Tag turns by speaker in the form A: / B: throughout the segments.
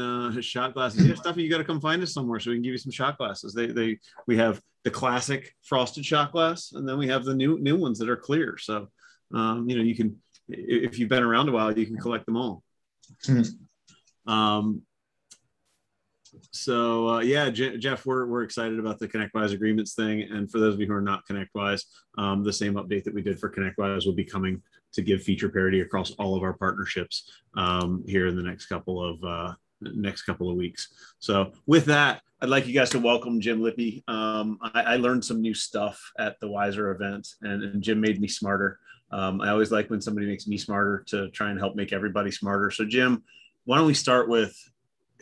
A: uh, shot glasses. Yeah, Stuffy, you got to come find us somewhere so we can give you some shot glasses. They they we have the classic frosted shot glass, and then we have the new new ones that are clear. So um, you know you can if you've been around a while, you can collect them all. Um, so uh, yeah, J- Jeff, we're, we're excited about the ConnectWise agreements thing. And for those of you who are not ConnectWise, um, the same update that we did for ConnectWise will be coming to give feature parity across all of our partnerships um, here in the next couple of uh, next couple of weeks. So with that, I'd like you guys to welcome Jim Lippie. Um, I, I, learned some new stuff at the Wiser event, and, and Jim made me smarter. Um, I always like when somebody makes me smarter to try and help make everybody smarter. So Jim, why don't we start with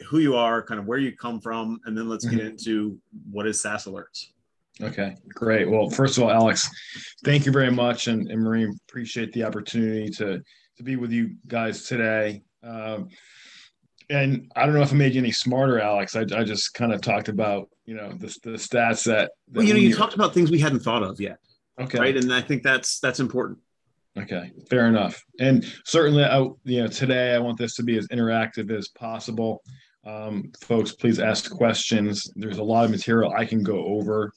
A: who you are, kind of where you come from, and then let's get mm-hmm. into what is SaaS Alerts.
B: Okay, great. Well, first of all, Alex, thank you very much, and, and Marie, appreciate the opportunity to to be with you guys today. Um, and I don't know if I made you any smarter, Alex. I, I just kind of talked about you know the, the stats that, that
A: well, you know, you talked about things we hadn't thought of yet. Okay, right, and I think that's that's important.
B: Okay, fair enough. And certainly, I, you know, today I want this to be as interactive as possible. Um, folks, please ask questions. There's a lot of material I can go over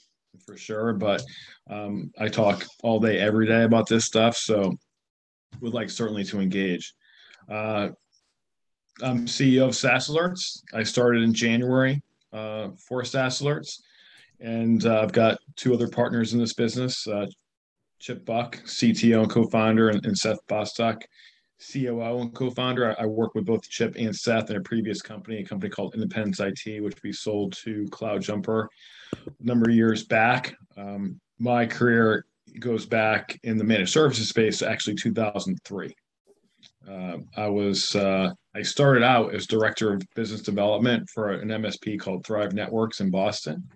B: for sure, but um, I talk all day, every day about this stuff. So would like certainly to engage. Uh, I'm CEO of SaaS Alerts. I started in January uh, for SaaS Alerts, and uh, I've got two other partners in this business uh, Chip Buck, CTO and co founder, and, and Seth Bostock, COO and co-founder. I, I work with both Chip and Seth in a previous company, a company called Independence IT, which we sold to CloudJumper a number of years back. Um, my career goes back in the managed services space, actually 2003. Uh, I was uh, I started out as director of business development for an MSP called Thrive Networks in Boston.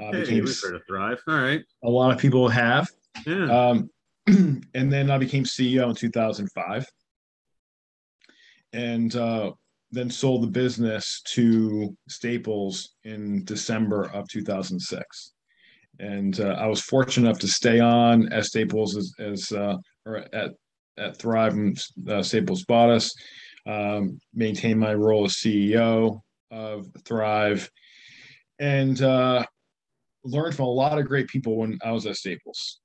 A: Uh, hey, became, we've heard of Thrive. All right.
B: A lot of people have. Yeah. Um, and then I became CEO in 2005 and uh, then sold the business to Staples in December of 2006. And uh, I was fortunate enough to stay on at Staples as, as uh, or at at Thrive and uh, Staples bought us. Um, maintain my role as CEO of Thrive, and uh, learned from a lot of great people when I was at Staples.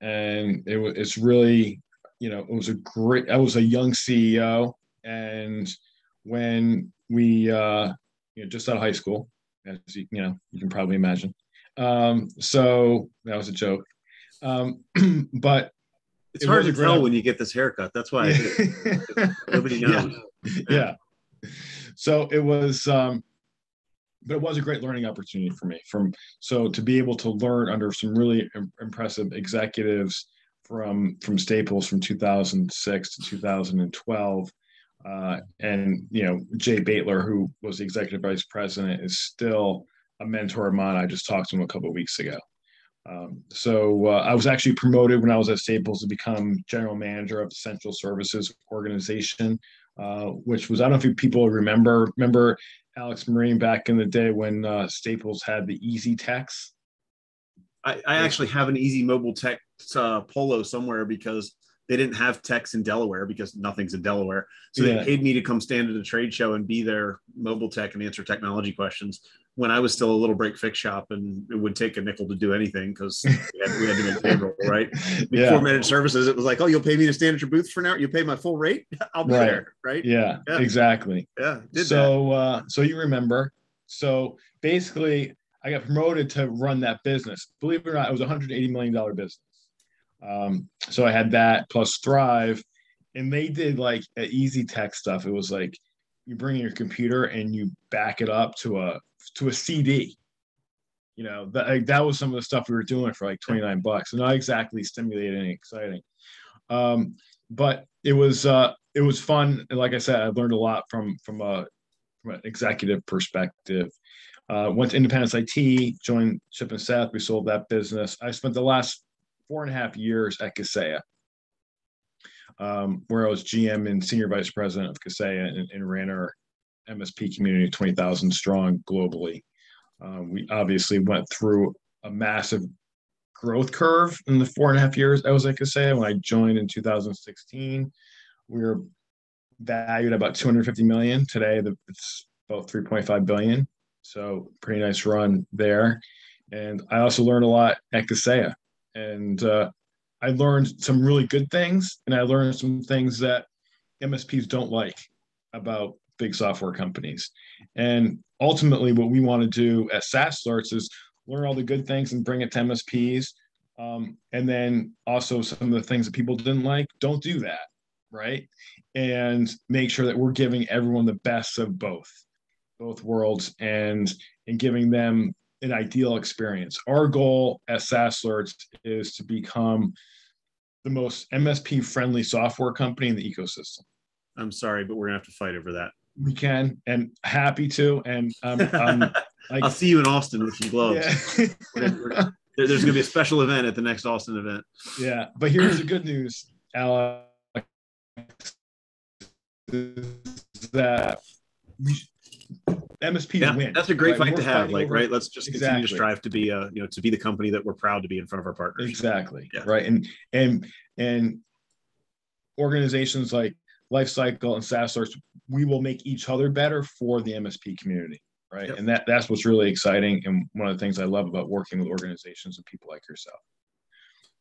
B: And it was it's really, you know, it was a great. I was a young CEO and when we uh, you know just out of high school, as you, you know you can probably imagine. Um, so that was a joke, um, but
A: it's it hard to tell when you get this haircut. That's why nobody
B: knows. Yeah. yeah. So it was, um, but it was a great learning opportunity for me. From so to be able to learn under some really impressive executives from from Staples from 2006 to 2012 uh, and you know, Jay Baitler, who was the executive vice president, is still a mentor of mine. I just talked to him a couple of weeks ago. Um, so uh, I was actually promoted when I was at Staples to become general manager of the Central Services Organization, uh, which was I don't know if people remember remember Alex Marine back in the day when uh, Staples had the Easy Techs.
A: I, I actually have an Easy Mobile Tech uh, Polo somewhere because they didn't have techs in Delaware because nothing's in Delaware. So yeah. they paid me to come stand at a trade show and be their mobile tech and answer technology questions when I was still a little break fix shop and it would take a nickel to do anything because we, we, had to make payroll, right? Before yeah. managed services, it was like, oh, you'll pay me to stand at your booth for an hour. You pay my full rate. I'll be right. there. Right.
B: Yeah, yeah. exactly.
A: Yeah.
B: so, uh, so you remember, so basically I got promoted to run that business. Believe it or not, it was a $180 million business. Um, so I had that plus Thrive, and they did like easy tech stuff. It was like you bring in your computer and you back it up to a to a CD. You know that like, that was some of the stuff we were doing for like twenty nine bucks, and not exactly stimulating and exciting. Um, but it was uh, it was fun, and like I said, I learned a lot from from a from an executive perspective. Uh, went to Independence IT, joined Chip and Seth. We sold that business. I spent the last four and a half years at Kaseya, um, where I was GM and senior vice president of Kaseya and, and ran our MSP community, 20,000 strong globally. Um, we obviously went through a massive growth curve in the four and a half years I was like at Kaseya. When I joined in 2016, we were valued about 250 million. Today, it's about 3.5 billion. So pretty nice run there. And I also learned a lot at Kaseya. And uh, I learned some really good things, and I learned some things that MSPs don't like about big software companies. And ultimately, what we want to do at SaaS Alerts is learn all the good things and bring it to MSPs. Um, and then also some of the things that people didn't like, don't do that, right? And make sure that we're giving everyone the best of both, both worlds, and and giving them an ideal experience. Our goal at SaaS Alerts is to become the most MSP friendly software company in the ecosystem.
A: I'm sorry, but we're gonna have to fight over that.
B: We can, and happy to. And um, um,
A: like, I'll see you in Austin with some gloves. Yeah. there's going to be a special event at the next Austin event.
B: Yeah, but here's the good news, Alex. That we, MSPs
A: yeah,
B: win.
A: That's a great right? fight we're to have. Like, over, right? Let's just exactly. continue to strive to be, uh, you know, to be the company that we're proud to be in front of our partners.
B: Exactly. Yeah. Right. And and and organizations like Lifecycle and SaaS Alerts, we will make each other better for the MSP community right? Yep. And that that's what's really exciting and one of the things I love about working with organizations and people like yourself.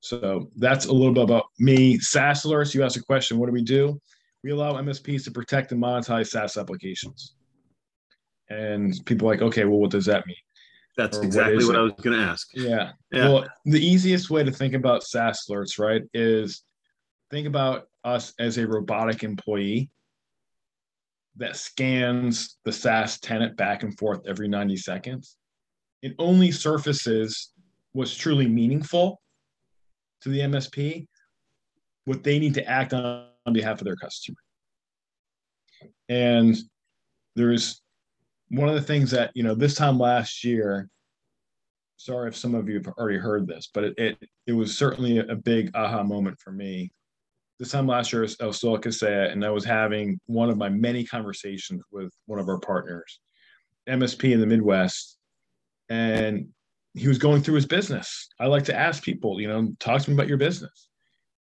B: So that's a little bit about me. SaaS alerts, you asked a question, what do we do? We allow MSPs to protect and monetize SaaS applications. And people like, okay, well, what does that mean?
A: That's or exactly what, what I was going to ask.
B: Yeah. yeah. Well, the easiest way to think about SaaS alerts, right, is think about us as a robotic employee that scans the SaaS tenant back and forth every 90 seconds. It only surfaces what's truly meaningful to the MSP, what they need to act on, on behalf of their customer. And there's one of the things that, you know, this time last year, sorry if some of you have already heard this, but it, it, it was certainly a big aha moment for me this time last year, I was still at Kaseya, and I was having one of my many conversations with one of our partners, MSP in the Midwest, and he was going through his business. I like to ask people, you know, talk to me about your business.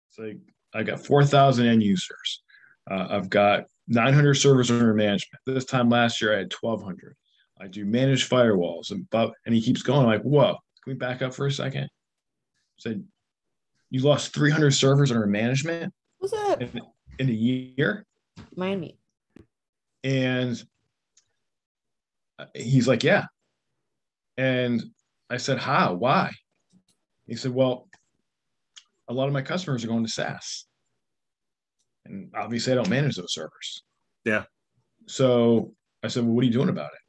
B: It's like I got four thousand end users. Uh, I've got 900 servers under management. This time last year, I had 1,200. I do managed firewalls, and but and he keeps going. I'm like, whoa, can we back up for a second? Said, you lost 300 servers under management.
C: What's up?
B: In, in a year.
C: Mind me.
B: And he's like, yeah. And I said, how? Why? He said, well, a lot of my customers are going to SaaS. And obviously, I don't manage those servers.
A: Yeah.
B: So I said, well, what are you doing about it?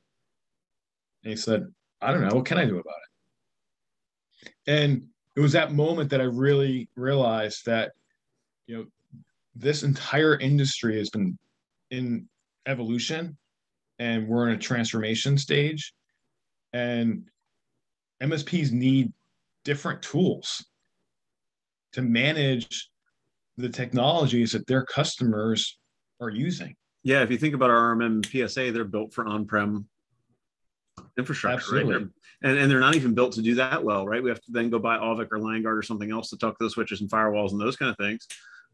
B: And he said, I don't know. What can I do about it? And it was that moment that I really realized that, you know, this entire industry has been in evolution and we're in a transformation stage. And msps need different tools to manage the technologies that their customers are using.
A: Yeah if you think about our rmm and psa they're built for on-prem infrastructure Absolutely. right and, and they're not even built to do that well right? We have to then go buy Auvik or LanGuard or something else to talk to the switches and firewalls and those kind of things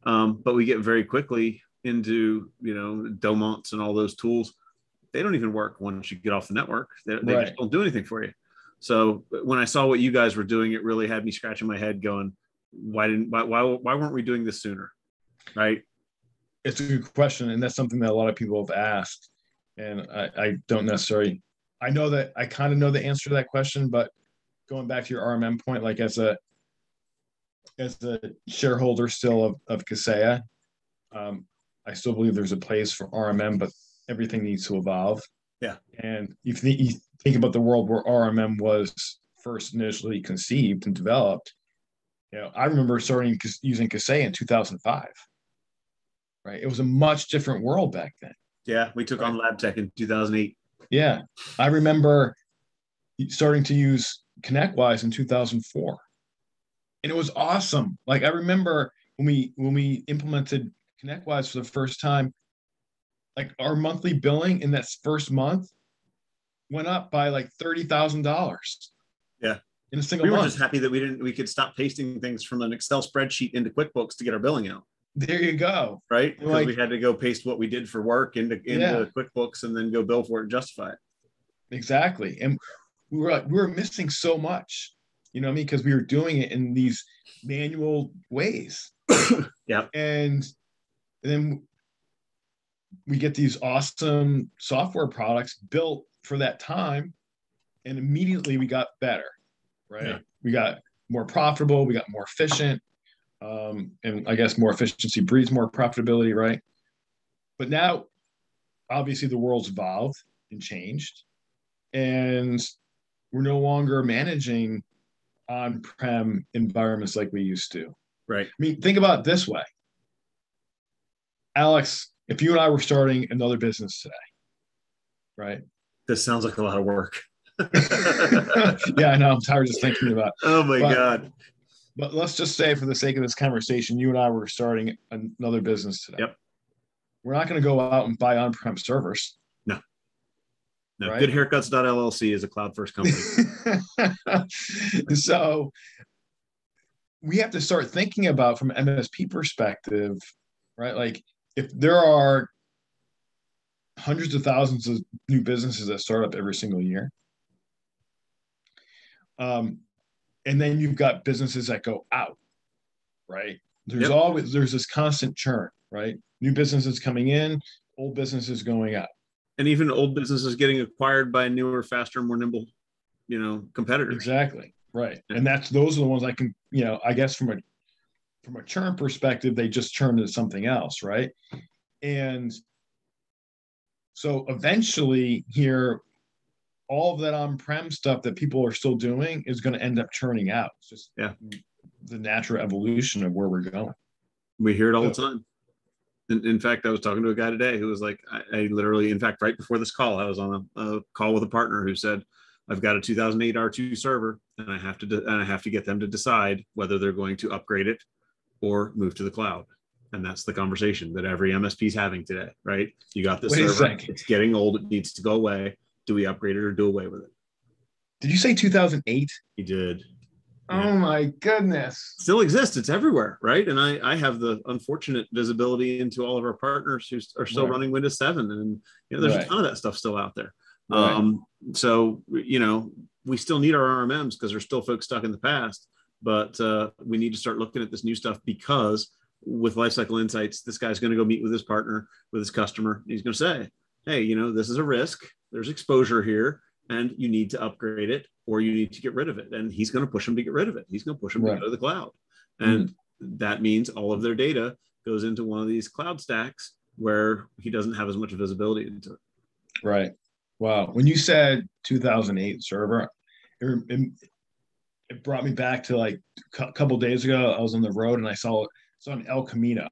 A: um, but we get very quickly into you know Domotz and all those tools. They don't even work once you get off the network. They, they right. just don't do anything for you. So when I saw what you guys were doing, it really had me scratching my head, going, "Why didn't why why, why weren't we doing this sooner?" Right?
B: It's a good question, and that's something that a lot of people have asked, and I, I don't necessarily. I know that I kind of know the answer to that question, but going back to your RMM point, like as a as a shareholder still of, of Kaseya, um, I still believe there's a place for RMM, but everything needs to evolve.
A: Yeah.
B: And if you think about the world where RMM was first initially conceived and developed, you know, I remember starting using Kaseya in 2005. Right. It was a much different world back then.
A: Yeah. We took right? on LabTech in 2008.
B: Yeah. I remember starting to use ConnectWise in 2004 and it was awesome. Like I remember when we when we implemented ConnectWise for the first time, like our monthly billing in that first month went up by like thirty thousand dollars.
A: Yeah.
B: In a single
A: we
B: month.
A: were just happy that we didn't we could stop pasting things from an Excel spreadsheet into QuickBooks to get our billing out.
B: there you go.
A: right? Because
B: Like-
A: we had to go paste what we did for work into into
B: Yeah.
A: QuickBooks and then go bill for it and justify it.
B: Exactly. And we were like, we were missing so much, you know what I mean? Because we were doing it in these manual ways.
A: Yeah.
B: And then we get these awesome software products built for that time. And immediately we got better, right?
A: Yeah.
B: We got more profitable, we got more efficient. Um, and I guess more efficiency breeds more profitability, right? But now, obviously, the world's evolved and changed and we're no longer managing on-prem environments like we used to.
A: Right.
B: I mean, think about this way. Alex, if you and I were starting another business today, right?
A: This sounds like a lot of work.
B: yeah, I know. I'm tired just thinking about. It.
A: oh my
B: But-
A: god.
B: But let's just say, for the sake of this conversation, you and I were starting another business today.
A: Yep.
B: We're not going to go out and buy on-prem servers.
A: No,
B: Right.
A: goodhaircuts.llc is a cloud first company.
B: so we have to start thinking about from MSP perspective, right? Like if there are hundreds of thousands of new businesses that start up every single year, um, and then you've got businesses that go out, right? There's
A: Yep.
B: always there's this constant churn, right? New businesses coming in, old businesses going out.
A: And even old businesses getting acquired by newer, faster, more nimble, you know, competitors.
B: Exactly. Right. And that's those are the ones I can, you know, I guess from a from a churn perspective, they just turn to something else, right? And so eventually here, all of that on-prem stuff that people are still doing is going to end up churning out. It's just
A: Yeah.
B: the natural evolution of where we're going.
A: We hear it all the time. In, in fact, I was talking to a guy today who was like, I, I literally, in fact, right before this call, I was on a, a call with a partner who said, I've got a 2008 R2 server and I have to, de- and I have to get them to decide whether they're going to upgrade it or move to the cloud. And that's the conversation that every MSP is having today, right? You got this
B: Wait
A: server, it's getting old, it needs to go away. Do we upgrade it or do away with it?
B: Did you say 2008?
A: He did.
B: Oh my goodness.
A: still exists. It's everywhere, right? And I, I have the unfortunate visibility into all of our partners who are still
B: Right.
A: running Windows 7, and you know, there's
B: Right.
A: a ton of that stuff still out there.
B: Right.
A: Um, so you know, we still need our RMMs because there's still folks stuck in the past, but uh, we need to start looking at this new stuff because with Lifecycle Insights, this guy's going to go meet with his partner, with his customer. and He's going to say, "Hey, you know, this is a risk. There's exposure here." And you need to upgrade it, or you need to get rid of it. And he's going to push them to get rid of it. He's going to push them
B: Right.
A: to go to the cloud mm-hmm. and that means all of their data goes into one of these cloud stacks where he doesn't have as much visibility into it.
B: Right. Wow. When you said 2008 server, it, it, it brought me back to like a couple days ago. I was on the road and I saw saw an El Camino.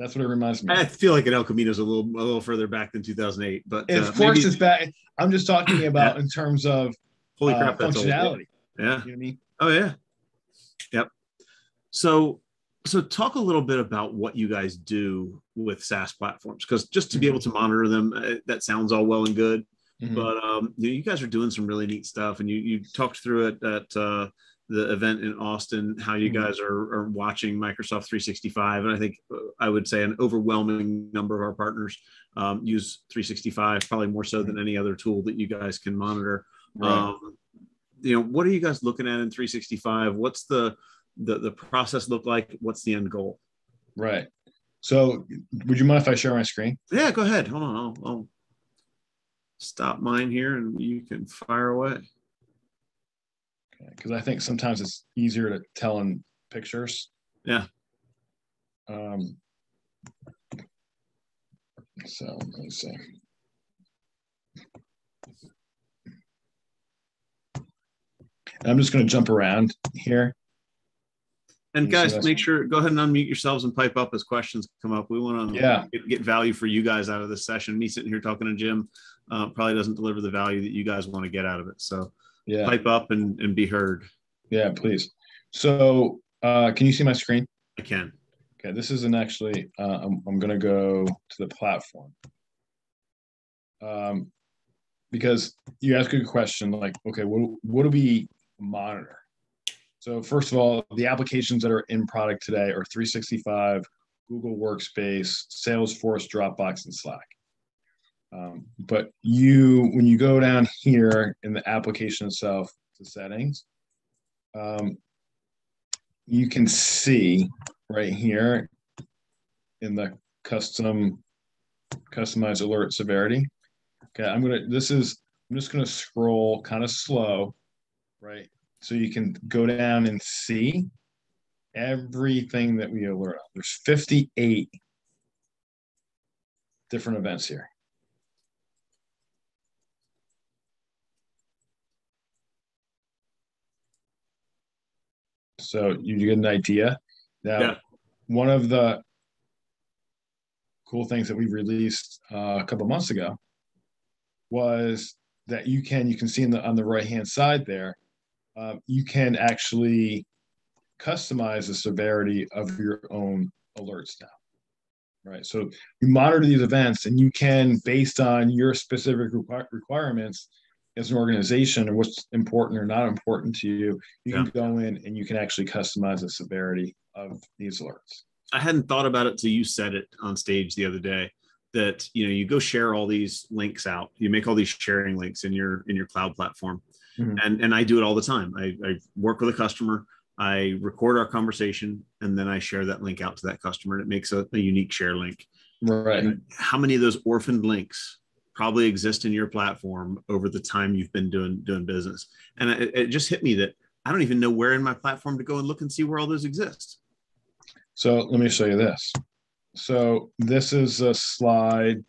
B: That's what it reminds me.
A: I feel like an El Camino is a little a little further back than 2008, but uh,
B: of course,
A: maybe-
B: it's back. I'm just talking about in terms of
A: holy
B: uh,
A: crap, old.
B: functionality.
A: Yeah.
B: You know I mean?
A: Oh yeah. Yep. So so talk a little bit about what you guys do with SaaS platforms because just to be able to monitor them, uh, that sounds all well and good.
B: Mhm.
A: but um, you, you guys are doing some really neat stuff and you, you talked through it at uh, the event in austin how you
B: Mhm.
A: guys are, are watching microsoft 365 and i think uh, i would say an overwhelming number of our partners um, use 365 probably more so than any other tool that you guys can monitor
B: Right.
A: um, you know what are you guys looking at in 365 what's the the, the process look like what's the end goal
B: right. So, would you mind if I share my screen?
A: yeah go ahead hold on i'll, I'll stop mine here and you can fire away
B: because I think sometimes it's easier to tell in pictures.
A: Yeah.
B: Um. So let me see. I'm just going to jump around here.
A: And
B: Let me see
A: guys, make sure go ahead and unmute yourselves and pipe up as questions come up. We want to
B: Yeah.
A: get, get value for you guys out of this session. Me sitting here talking to Jim uh, probably doesn't deliver the value that you guys want to get out of it. So
B: Yeah.
A: pipe up and, and be heard.
B: Yeah, please. So, uh, can you see my screen?
A: I can.
B: Okay, this isn't actually, uh, I'm, I'm gonna go to the platform. Um, because you ask a good question, like, okay, what, what do we monitor? So first of all, the applications that are in product today are 365, Google Workspace, Salesforce, Dropbox, and Slack. Um, but you, when you go down here in the application itself, the settings, um, you can see right here in the custom customize alert severity. Okay, I'm gonna. This is. I'm just gonna scroll kind of slow, right? So you can go down and see everything that we alert on. There's 58 different events here. So you get an idea. Now, yeah. one of the cool things that we released uh, a couple months ago was that you can you can see in the on the right hand side there uh, you can actually customize the severity of your own alerts now right so you monitor these events and you can based on your specific requ- requirements as an organization and what's important or not important to you you yeah. can go in and you can actually customize the severity of these alerts.
A: I hadn't thought about it till you said it on stage the other day that you know you go share all these links out. You make all these sharing links in your in your cloud platform. Mm-hmm. and and i do it all the time. I, I work with a customer i record our conversation and then i share that link out to that customer. And it makes a, a unique share link.
B: Right. And
A: how many of those orphaned links probably exist in your platform over the time you've been doing doing business and it, it just hit me that i don't even know where in my platform to go and look and see where all those exist
B: so let me show you this. So this is a slide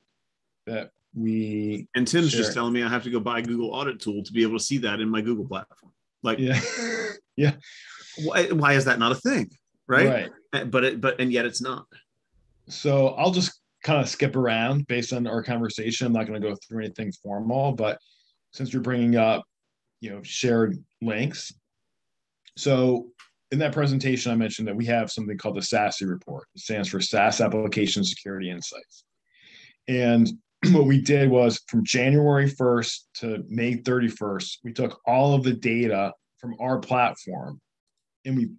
B: that we
A: and Tim's just telling me I have to go buy Google Audit Tool to be able to see that in my Google platform. Like,
B: yeah, yeah.
A: Why, why is that not a thing? Right. Right. Eh, but it, but and yet it's not.
B: So I'll just kind of skip around based on our conversation. I'm not going to go through anything formal, but since you're bringing up, you know, shared links. So in that presentation, I mentioned that we have something called the SASI report. It stands for SaaS Application Security Insights. And what we did was from January 1st to May 31st, we took all of the data from our platform and we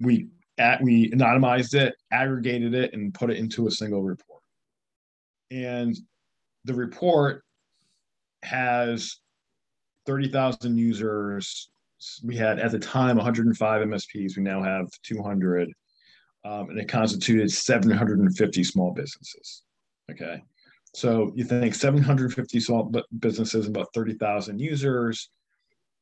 B: we at, we anonymized it, aggregated it, and put it into a single report. And the report has 30,000 users, we had at the time 105 MSPs. We now have 200, um, and it constituted 750 small businesses. Okay, so you think 750 small businesses, about 30,000 users.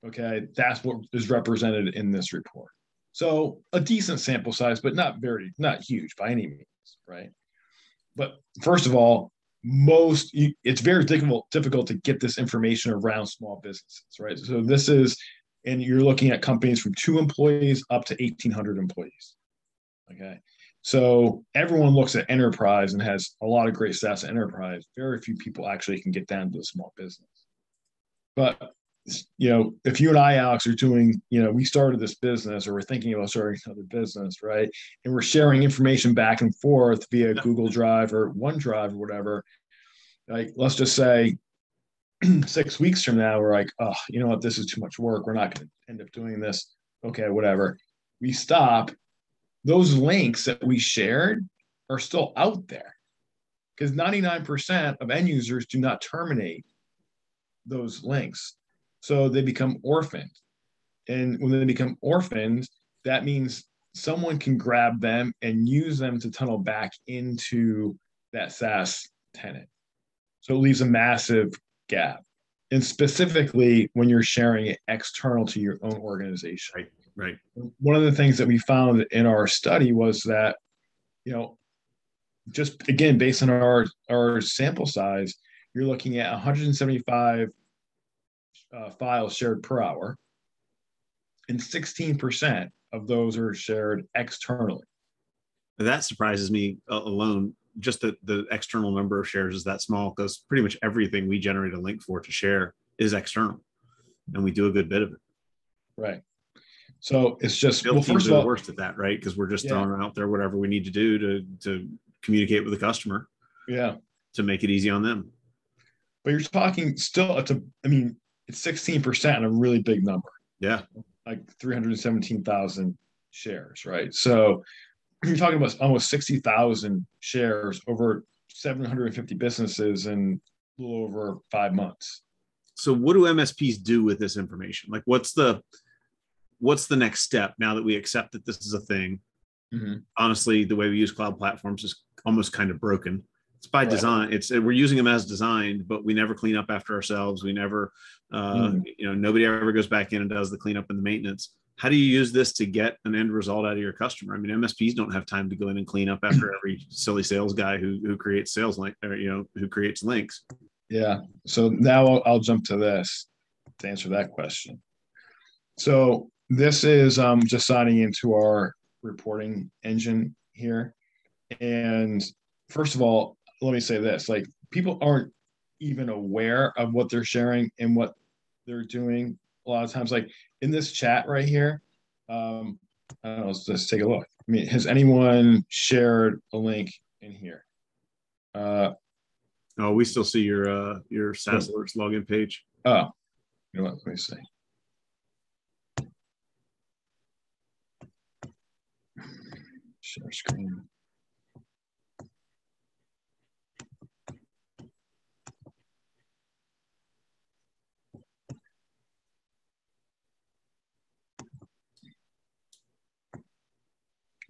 B: Okay, that's what is represented in this report. So a decent sample size, but not very, not huge by any means, right? But first of all, most it's very difficult difficult to get this information around small businesses, right? So this is and you're looking at companies from two employees up to 1800 employees okay? So everyone looks at enterprise and has a lot of great stats at enterprise. Very few people actually can get down to a small business. But you know if you and i alex are doing you know we started this business or we're thinking about starting another business right and we're sharing information back and forth via google drive or onedrive or whatever like let's just say six weeks from now, we're like, oh, you know what, this is too much work. We're not going to end up doing this. Okay, whatever. We stop. Those links that we shared are still out there because 99% of end users do not terminate those links. So they become orphaned. And when they become orphaned, that means someone can grab them and use them to tunnel back into that SaaS tenant. So it leaves a massive gap and specifically when you're sharing it external to your own organization
A: right right
B: one of the things that we found in our study was that you know just again based on our our sample size you're looking at 175 uh, files shared per hour and 16% of those are shared externally.
A: That surprises me alone. Just that the external number of shares is that small because pretty much everything we generate a link for to share is external and we do a good bit of it.
B: Right. So it's just
A: well, first of all, worst at that right? Because we're just yeah. throwing out there whatever we need to do to to communicate with the customer
B: yeah.
A: to make it easy on them.
B: But you're talking still it's a i mean it's 16% and a really big number
A: yeah
B: like 317,000 shares, right? So you're talking about almost 60,000 shares over 750 businesses in a little over five months.
A: So what do MSPs do with this information? Like what's the what's the next step now that we accept that this is a thing? Mm-hmm. Honestly, the way we use cloud platforms is almost kind of broken. It's by right. design. It's we're using them as designed, but we never clean up after ourselves. We never, uh, mm. you know, nobody ever goes back in and does the cleanup and the maintenance. How do you use this to get an end result out of your customer? I mean, MSPs don't have time to go in and clean up after every silly sales guy who who creates sales link or you know who creates links.
B: Yeah. So now I'll, I'll jump to this to answer that question. So this is um, just signing into our reporting engine here. And first of all, let me say this like people aren't even aware of what they're sharing and what they're doing a lot of times. Like in this chat right here um i don't know let's just take a look. I mean has anyone shared a link in here? Uh
A: oh we still see your uh your SaaS alerts login page.
B: Oh you know what? Let me see. Share screen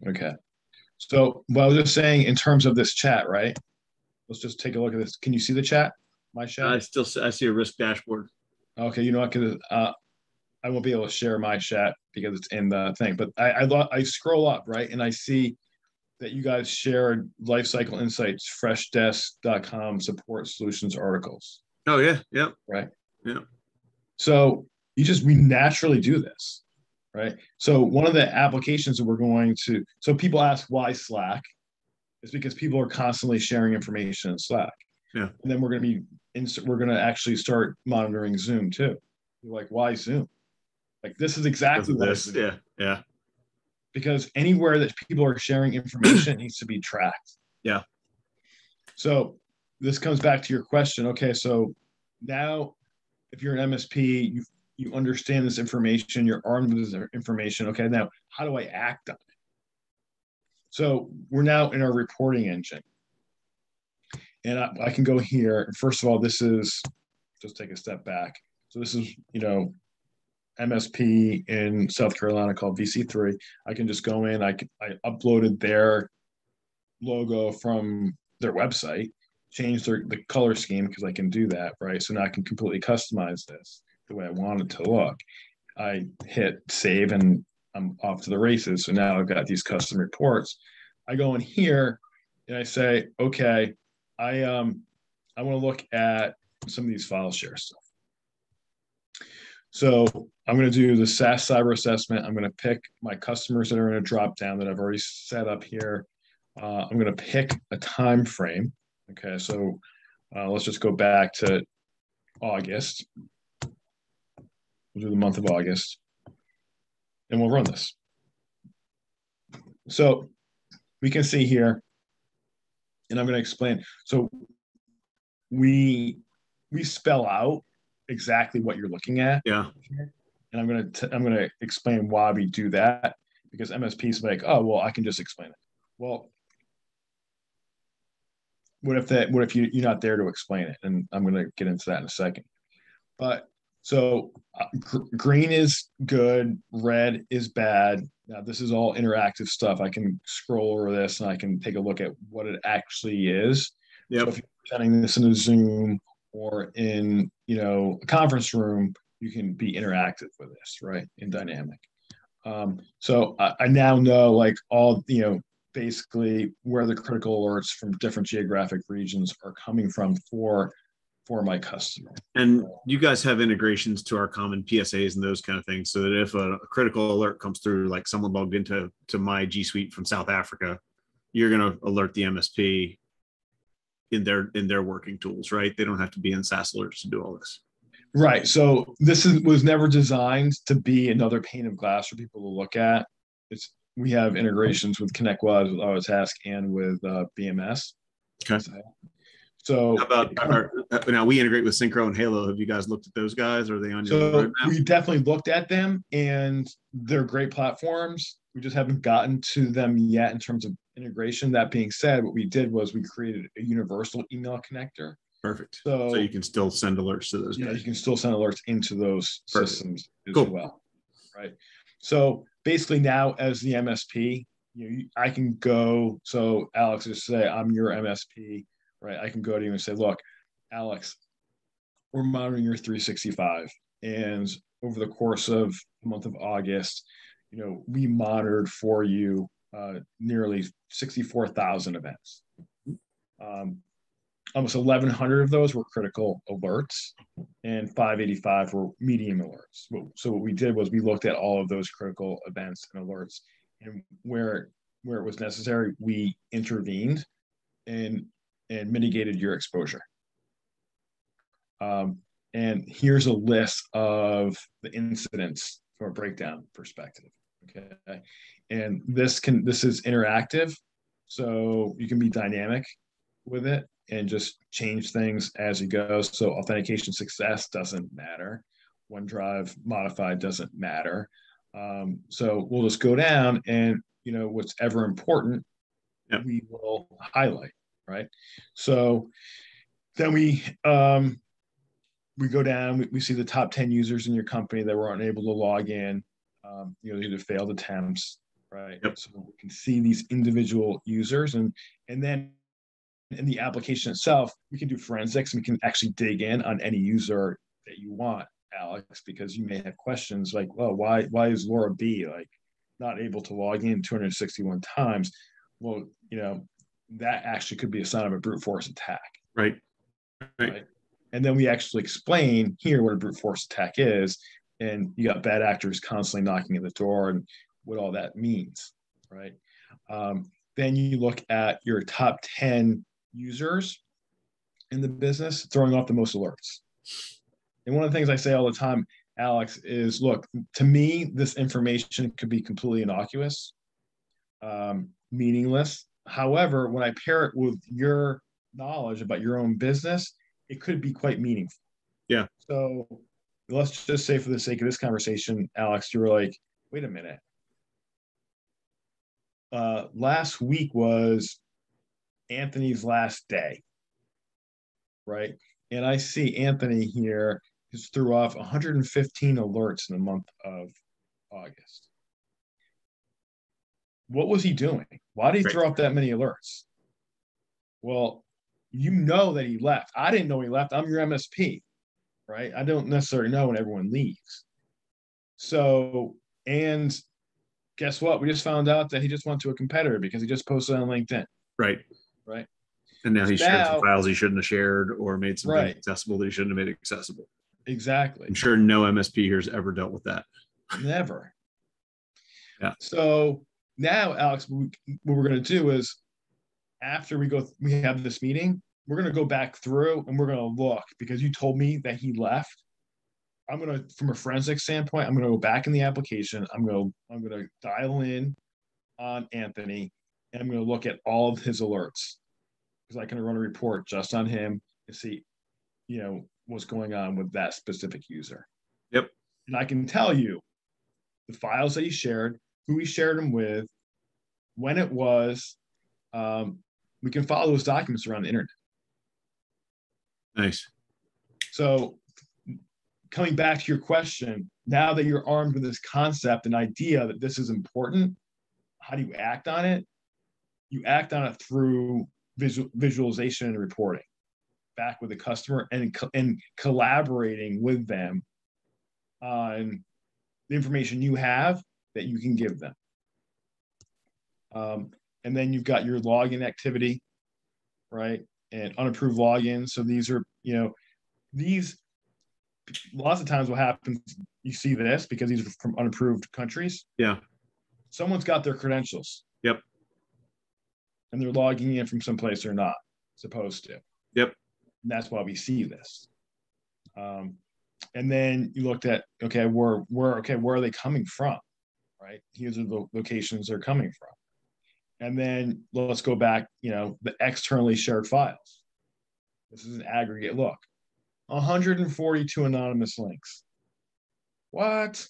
B: Okay. So what I was just saying in terms of this chat, right? Let's just take a look at this. Can you see the chat? My chat?
A: I still I see a risk dashboard.
B: Okay, you know what? Cause, uh, I won't be able to share my chat because it's in the thing. But I I, I scroll up right and I see that you guys shared Lifecycle Insights, Freshdesk.com support solutions articles.
A: Oh yeah, yeah,
B: right,
A: yeah.
B: So you just we naturally do this right? So one of the applications that we're going to, so people ask why Slack, is because people are constantly sharing information in Slack.
A: Yeah.
B: And then we're going to be, in, we're going to actually start monitoring Zoom too. You're like, why Zoom? Like this is exactly
A: this. Yeah. Yeah.
B: Because anywhere that people are sharing information needs to be tracked.
A: Yeah.
B: So this comes back to your question. Okay, so now if you're an MSP, you've you understand this information, you're armed with this information. Okay, now how do I act on it? So we're now in our reporting engine. And I, I can go here. First of all, this is just take a step back. So this is, you know, MSP in South Carolina called VC3. I can just go in, I, I uploaded their logo from their website, change their, the color scheme because I can do that, right? So now I can completely customize this the way I wanted to look. I hit save and I'm off to the races. So now I've got these custom reports. I go in here and I say, okay, I um I want to look at some of these file share stuff. So I'm going to do the SaaS cyber assessment. I'm going to pick my customers that are in a drop down that I've already set up here. Uh, I'm going to pick a time frame. Okay, so uh, let's just go back to August. We'll the month of August. And we'll run this. So we can see here, and I'm going to explain. So we we spell out exactly what you're looking at.
A: Yeah.
B: And I'm going to I'm going to explain why we do that because MSPs like, oh well, I can just explain it. Well, what if that? What if you you're not there to explain it? And I'm going to get into that in a second. But so uh, gr- green is good, red is bad. Now this is all interactive stuff. I can scroll over this and I can take a look at what it actually is.
A: Yep.
B: So if you're presenting this in a Zoom or in you know a conference room, you can be interactive with this, right? In dynamic. Um, so I, I now know like all you know basically where the critical alerts from different geographic regions are coming from for for my customer.
A: And you guys have integrations to our common PSAs and those kind of things, so that if a, a critical alert comes through, like someone logged into to my G Suite from South Africa, you're going to alert the MSP in their in their working tools, right? They don't have to be in SaaS alerts to do all this.
B: Right. So this is was never designed to be another pane of glass for people to look at. It's we have integrations with ConnectWise, with Autotask, and with uh, BMS.
A: Okay.
B: So
A: How about our, now we integrate with Syncro and Halo. Have you guys looked at those guys? Are they on your
B: so we definitely looked at them and they're great platforms. We just haven't gotten to them yet in terms of integration. That being said, what we did was we created a universal email connector.
A: Perfect.
B: So,
A: So you can still send alerts to those
B: you know,
A: guys.
B: you can still send alerts into those
A: Perfect.
B: systems as
A: Cool.
B: well. Right. So basically now as the MSP, you know, I can go, so Alex just say, I'm your MSP, right? I can go to you and say, look, Alex, we're monitoring your 365. And over the course of the month of August, you know, we monitored for you uh, nearly 64,000 events. Um, almost 1,100 of those were critical alerts, and 585 were medium alerts. So what we did was we looked at all of those critical events and alerts, and where where it was necessary, we intervened and and mitigated your exposure. Um, and here's a list of the incidents from a breakdown perspective. Okay, and this can this is interactive, so you can be dynamic with it and just change things as you go. So authentication success doesn't matter. OneDrive modified doesn't matter. Um, so we'll just go down and you know what's ever important,
A: Yep.
B: we will highlight, right? So then we um, we go down, we, we see the top 10 users in your company that were unable to log in, um, you know, due to failed attempts, right?
A: Yep.
B: So we can see these individual users and and then in the application itself, we can do forensics and we can actually dig in on any user that you want, Alex, because you may have questions like, well, why why is Laura B like not able to log in 261 times? Well, you know, that actually could be a sign of a brute force attack.
A: Right. Right.
B: Right. And then we actually explain here what a brute force attack is. And you got bad actors constantly knocking at the door and what all that means. Right. Um, then you look at your top 10 users in the business throwing off the most alerts. And one of the things I say all the time, Alex, is look, to me, this information could be completely innocuous, um, meaningless. However, when I pair it with your knowledge about your own business, it could be quite meaningful.
A: Yeah.
B: So let's just say, for the sake of this conversation, Alex, you were like, wait a minute. Uh, last week was Anthony's last day, right? And I see Anthony here has threw off 115 alerts in the month of August. What was he doing? Why did he
A: Right.
B: throw up that many alerts? Well, you know that he left. I didn't know he left. I'm your MSP, right? I don't necessarily know when everyone leaves. So, and guess what? We just found out that he just went to a competitor because he just posted on LinkedIn.
A: Right.
B: Right.
A: And now he shared
B: Now-
A: some files he shouldn't have shared or made something
B: Right.
A: accessible that he shouldn't have made accessible.
B: Exactly.
A: I'm sure no MSP here has ever dealt with that.
B: Never.
A: Yeah.
B: So now, Alex, what we- what we're going to do is after we go, we have this meeting, we're going to go back through and we're going to look because you told me that he left. I'm going to, from a forensic standpoint, I'm going to go back in the application. I'm going to, I'm going to dial in on Anthony and I'm going to look at all of his alerts because I can run a report just on him and see, you know, what's going on with that specific user.
A: Yep.
B: And I can tell you the files that he shared, who he shared them with, when it was. Um, we can follow those documents around the internet.
A: Nice.
B: So, coming back to your question, now that you're armed with this concept and idea that this is important, how do you act on it? You act on it through visual, visualization and reporting back with the customer and, and collaborating with them on the information you have that you can give them. Um, and then you've got your login activity, right? And unapproved logins. So these are, you know, these lots of times what happens, you see this because these are from unapproved countries.
A: Yeah.
B: Someone's got their credentials.
A: Yep.
B: And they're logging in from someplace they're not supposed to.
A: Yep.
B: And that's why we see this. Um, and then you looked at okay, where where okay, where are they coming from? Right. Here's the locations they're coming from. And then let's go back, you know, the externally shared files. This is an aggregate look. 142 anonymous links. What?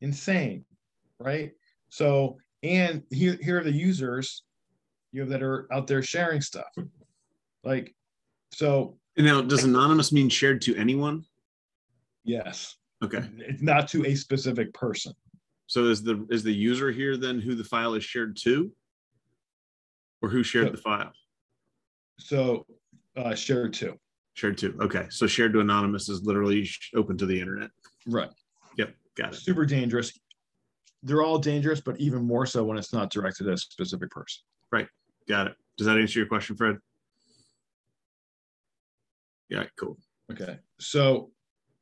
B: Insane, right? So, and here, here are the users you have that are out there sharing stuff. Like, so.
A: And now, does anonymous mean shared to anyone?
B: Yes.
A: Okay.
B: It's not to a specific person.
A: So is the is the user here then who the file is shared to, or who shared
B: So-
A: the file?
B: So, uh, shared to.
A: Shared to. Okay. So shared to anonymous is literally open to the internet.
B: Right.
A: Yep. Got it.
B: Super dangerous. They're all dangerous, but even more so when it's not directed at a specific person. Right.
A: Got it. Does that answer your question, Fred? Yeah. Cool.
B: Okay. So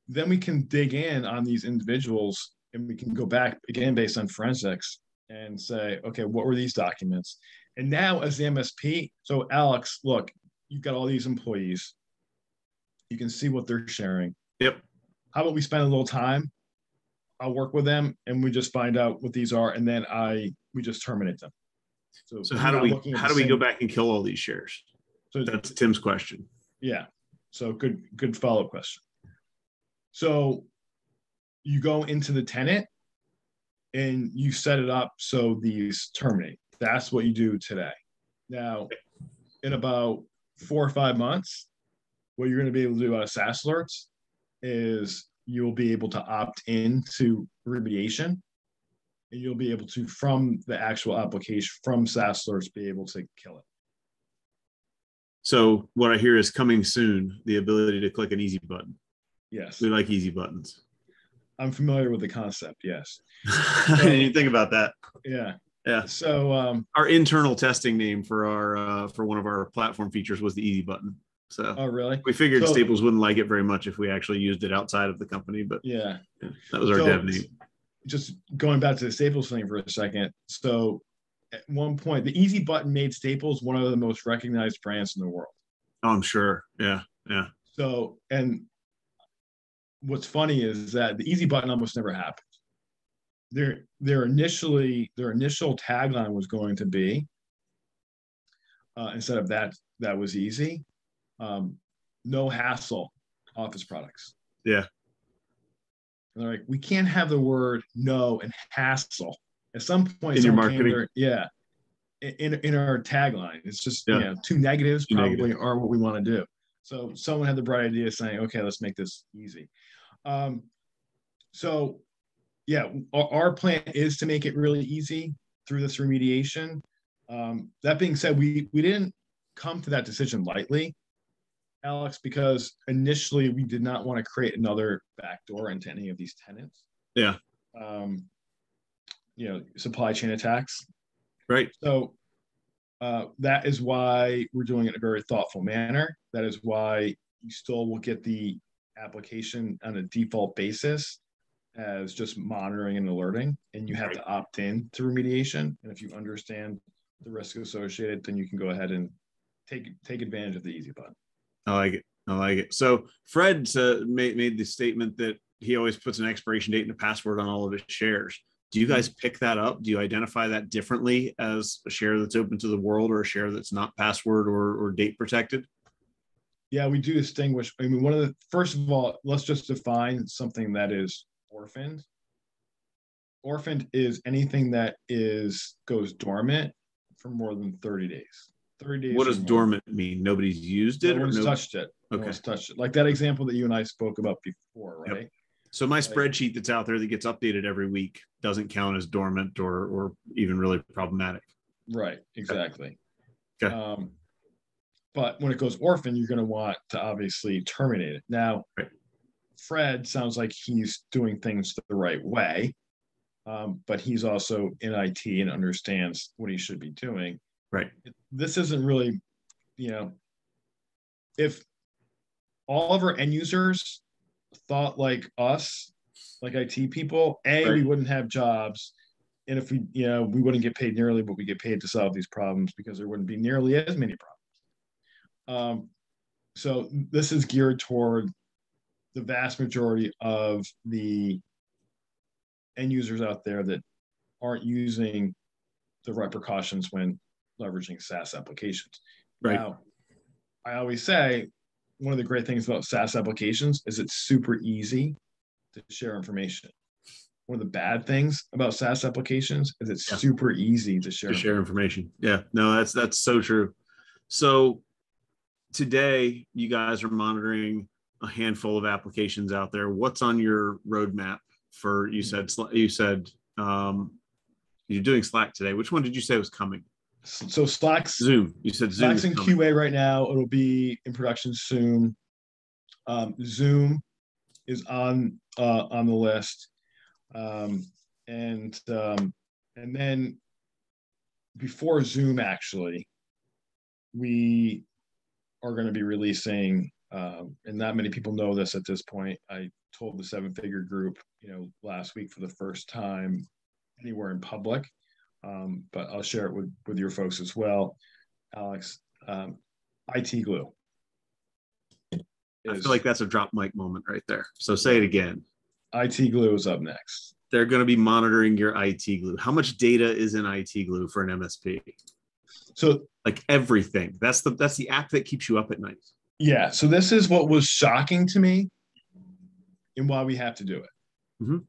B: then we can dig in on these individuals and we can go back again based on forensics and say, okay, what were these documents? And now as the MSP, so Alex, look, you've got all these employees. You can see what they're sharing.
A: Yep.
B: How about we spend a little time? I'll work with them and we just find out what these are and then I we just terminate them.
A: So
B: we're
A: how do we how do we go back and kill all these shares?
B: So
A: That's Tim's question.
B: Yeah. So good, good follow up question. So you go into the tenant and you set it up so these terminate. That's what you do today. Now, in about four or five months, what you're going to be able to do out of SaaS alerts is you'll be able to opt into remediation and you'll be able to, from the actual application, from SaaS alerts, be able to kill it.
A: So what I hear is coming soon, the ability to click an easy button.
B: Yes.
A: We like easy buttons.
B: I'm familiar with the concept. Yes.
A: you think about that.
B: Yeah.
A: Yeah.
B: So um,
A: Our internal testing name for our uh, for one of our platform features was the easy button. So
B: oh really?
A: we figured
B: So-
A: Staples wouldn't like it very much if we actually used it outside of the company, but
B: Yeah.
A: yeah, that was our
B: So,
A: dev name.
B: Just going back to the Staples thing for a second. So at one point, the Easy Button made Staples one of the most recognized brands in the world.
A: Oh, I'm sure. Yeah. Yeah.
B: So and what's funny is that the Easy Button almost never happened. Their their initially their initial tagline was going to be uh, instead of that that was easy, um, no hassle office products.
A: Yeah.
B: And they're like, we can't have the word no and hassle. At some point,
A: In your marketing.
B: there- yeah. In, in our tagline, it's just
A: Yeah.
B: you know, two negatives
A: Two
B: probably
A: negatives.
B: are what we want to do. So someone had the bright idea saying, okay, let's make this easy. Um, so yeah, our, our plan is to make it really easy through this remediation. Um, that being said, we we didn't come to that decision lightly, Alex, because initially we did not want to create another backdoor into any of these tenants.
A: Yeah.
B: Um, you know, supply chain attacks.
A: Right.
B: So uh, that is why we're doing it in a very thoughtful manner. That is why you still will get the application on a default basis as just monitoring and alerting, and you have to opt in to remediation. And if you understand the risk associated, then you can go ahead and take take advantage of the easy button.
A: I like it. I like it. So Fred uh, made, made the statement that he always puts an expiration date and a password on all of his shares. Do you guys pick that up? Do you identify that differently as a share that's open to the world or a share that's not password or, or date protected?
B: Yeah, we do distinguish. I mean, one of the first of all, let's just define something that is orphaned. Orphaned is anything that is goes dormant for more than 30 days. 30 days.
A: What does
B: more.
A: dormant mean? Nobody's used it
B: No
A: or
B: one's
A: no?
B: touched it. No
A: Okay.
B: one's touched it. Like that example that you and I spoke about before,
A: Yep.
B: right?
A: So my spreadsheet that's out there that gets updated every week doesn't count as dormant or or even really problematic.
B: Right, exactly.
A: Okay.
B: Um, but when it goes orphan, you're going to want to obviously terminate it. Now, Fred sounds like he's doing things the right way, um, but he's also in IT and understands what he should be doing.
A: Right.
B: This isn't really, you know, if all of our end users thought like us, like IT people, A, we wouldn't have jobs and if we you know we wouldn't get paid nearly what we get paid to solve these problems because there wouldn't be nearly as many problems um, so this is geared toward the vast majority of the end users out there that aren't using the right precautions when leveraging SaaS applications.
A: Right.
B: Now, I always say one of the great things about SaaS applications is it's super easy to share information. One of the bad things about SaaS applications is it's
A: Yeah.
B: super easy to share.
A: to share information. Yeah, no, that's that's so true. So today, you guys are monitoring a handful of applications out there. What's on your roadmap for? You said you said um, you're doing Slack today. Which one did you say was coming?
B: So Slack's
A: Zoom. You said Zoom.
B: Slack's in
A: coming.
B: QA right now. It'll be in production soon. Um, Zoom is on uh, on the list, um, and um, and then before Zoom, actually, we are going to be releasing. Um, and not many people know this at this point. I told the seven figure group, you know, last week for the first time anywhere in public um, but I'll share it with with your folks as well. Alex, um, IT glue.
A: I feel like that's a drop mic moment right there. So say it again.
B: IT glue is up next.
A: They're going to be monitoring your IT glue. How much data is in IT glue for an MSP?
B: So
A: Like everything. That's the that's the app that keeps you up at night.
B: yeah, so this is what was shocking to me, and why we have to do it.
A: Mhm.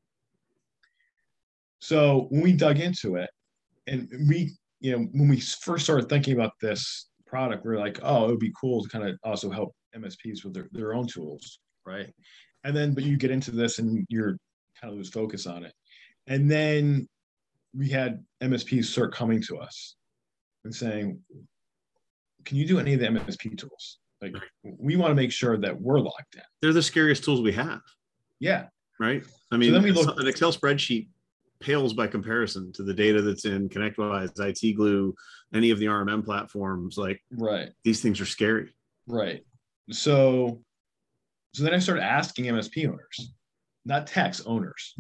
B: So when we dug into it, and we, you know, when we first started thinking about this product, we are like, oh, it would be cool to kind of also help MSPs with their, their own tools, right? And then, but you get into this and you're kind of lose focus on it. And then we had MSPs start coming to us and saying, can you do any of the MSP tools? Like, we want to make sure that we're locked in.
A: They're the scariest tools we have.
B: Yeah.
A: right? I mean,
B: then we look-
A: an Excel spreadsheet pales by comparison to the data that's in ConnectWise, IT Glue, any of the RMM platforms. Like
B: Right.
A: these things are scary.
B: Right. So, so then I started asking MSP owners, not techs, owners.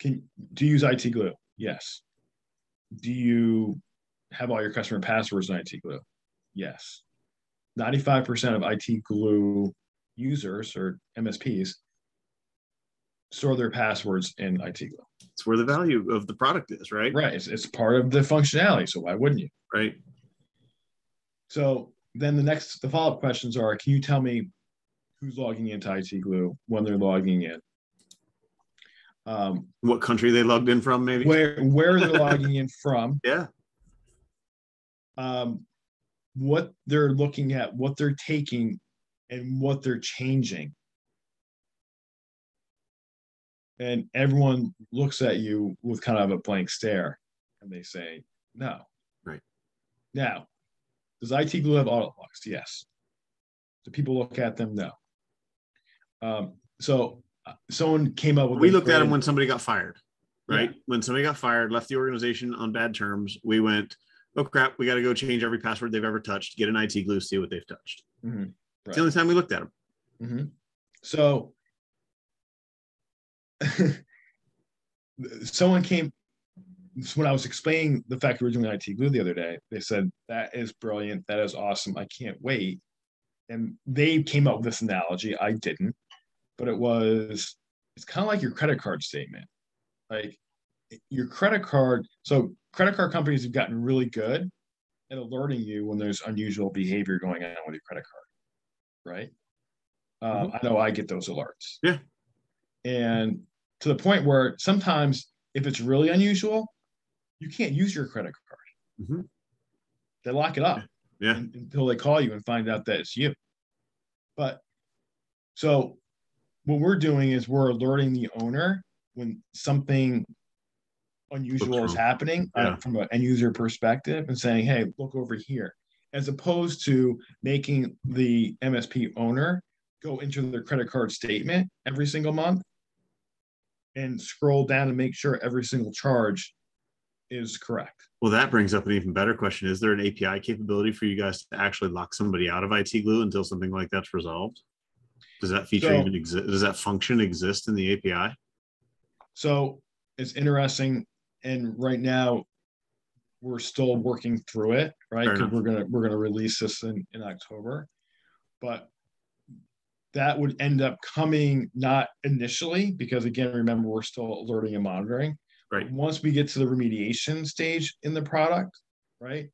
B: Can do you use IT Glue? Yes. Do you have all your customer passwords in IT Glue? Yes. Ninety-five percent of IT Glue users or MSPs store their passwords in IT Glue.
A: It's where the value of the product is, right?
B: Right. It's, it's part of the functionality. So why wouldn't you?
A: Right.
B: So then the next, the follow up questions are can you tell me who's logging into IT Glue when they're logging in? Um,
A: What country they logged in from, maybe?
B: where where they're logging in from,
A: Yeah.
B: Um, what they're looking at, what they're taking, and what they're changing. And everyone looks at you with kind of a blank stare and they say, no.
A: Right.
B: Now, does IT Glue have auto logs? Yes. Do people look at them? No. Um, so uh, someone came up with
A: We looked at them when somebody got fired, right? When somebody got fired, left the organization on bad terms, we went, oh crap, we got to go change every password they've ever touched, get an IT glue, see what they've touched.
B: Mhm,
A: It's the only time we looked at them.
B: mhm. So someone came when I was explaining the fact originally IT glue the other day, they said, That is brilliant. That is awesome. I can't wait. And they came up with this analogy. I didn't, but it was it's kind of like your credit card statement. Like your credit card. So credit card companies have gotten really good at alerting you when there's unusual behavior going on with your credit card. Right. Um, I know I get those alerts.
A: Yeah.
B: And to the point where sometimes if it's really unusual, you can't use your credit card.
A: Mm-hmm.
B: They lock it up
A: Yeah.
B: until they call you and find out that it's you. But so what we're doing is we're alerting the owner when something unusual is happening uh, from an end user perspective and saying, hey, look over here, as opposed to making the MSP owner go into their credit card statement every single month and scroll down and make sure every single charge is correct.
A: Well, that brings up an even better question. Is there an API capability for you guys to actually lock somebody out of IT glue until something like that's resolved? Does that feature
B: So-
A: even exist? Does that function exist in the API?
B: So it's interesting, and right now we're still working through it, right? Because we're gonna we're gonna release this in in October, but that would end up coming not initially because again, remember we're still alerting and monitoring.
A: Right.
B: Once we get to the remediation stage in the product, right?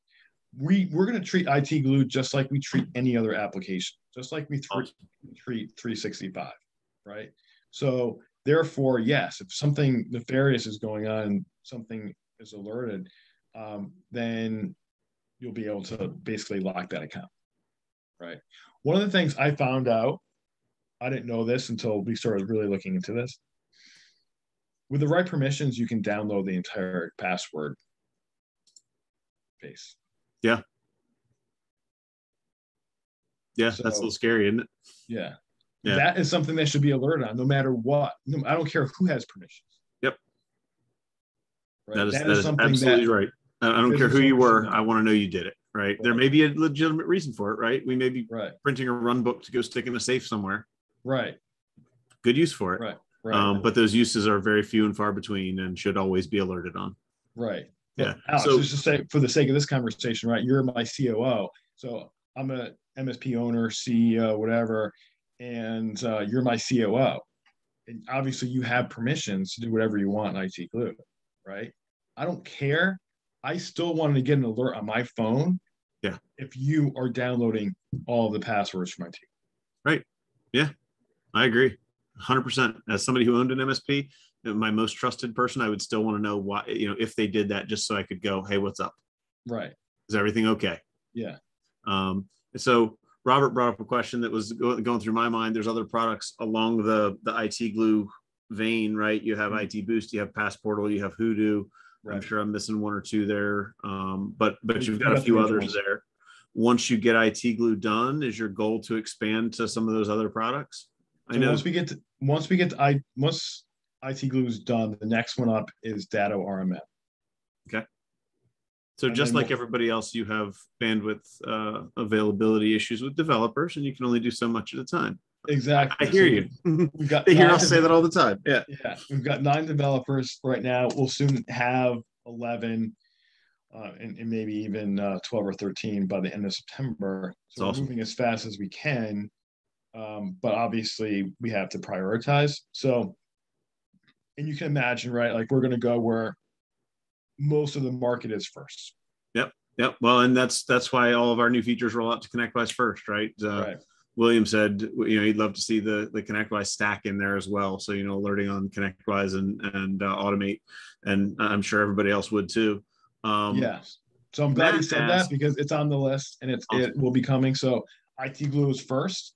B: we we're going to treat IT Glue just like we treat any other application, just like we th-
A: Awesome.
B: treat 365, right? So therefore, yes, if something nefarious is going on, and something is alerted, um, then you'll be able to basically lock that account, right? One of the things I found out, I didn't know this until we started really looking into this. With the right permissions, you can download the entire password base.
A: Yeah, Yeah.
B: that's
A: a little scary, isn't it?
B: Yeah.
A: Yeah.
B: That is something that should be alerted on no matter what. No, I don't care who has permissions.
A: Yep.
B: Right?
A: That is, that is
B: something
A: absolutely right. I don't care who you were. I want to know you did it. Right. There may be a legitimate reason for it. Right. We may be
B: Right.
A: printing a run book to go stick in a safe somewhere.
B: Right.
A: Good use for it.
B: Right. Right.
A: Um, but those uses are very few and far between and should always be alerted on.
B: right.
A: Yeah.
B: Alex,
A: So-
B: just to say for the sake of this conversation, right? You're my COO. So I'm a MSP owner, CEO, whatever, and uh, you're my COO. And obviously you have permissions to do whatever you want in IT Glue, right? I don't care. I still wanted to get an alert on my phone.
A: Yeah.
B: If you are downloading all the passwords from my team.
A: I agree. 100%. As somebody who owned an MSP, uh, my most trusted person, I would still want to know why, you know, if they did that just so I could go, hey, what's up?
B: Right.
A: Is everything okay?
B: Yeah.
A: Um, so Robert brought up a question that was going through my mind. There's other products along the the IT glue vein, right? You have
B: Mhm.
A: IT Boost, you have Passportal, you have Hudu. I'm sure I'm missing one or two there, um, but but you've got a few others there. Once you get IT glue done, is your goal to expand to some of those other products? I
B: So
A: know.
B: once we get to once we get to I once IT glue is done, the next one up is Datto RMM.
A: So
B: and
A: just like
B: we'll-
A: everybody else, you have bandwidth uh, availability issues with developers, and you can only do so much at a time.
B: Exactly.
A: I hear you.
B: We've got
A: hear us say that all the time. Yeah.
B: Yeah, we've got nine developers right now. We'll soon have eleven, uh, and, and maybe even uh, twelve or thirteen by the end of September. So
A: awesome.
B: we're moving as fast as we can, um, but obviously we have to prioritize. So, and you can imagine, right? Like we're going to go where most of the market is first.
A: Yep. Yep. Well, and that's that's why all of our new features roll out to ConnectWise first, right? Uh,
B: right.
A: William said, you know, he'd love to see the the ConnectWise stack in there as well. So you know, alerting on ConnectWise and and uh, automate, and I'm sure everybody else would too. Um,
B: yes. So I'm glad he said that because it's on the list and it's it will be coming. So IT Glue is first.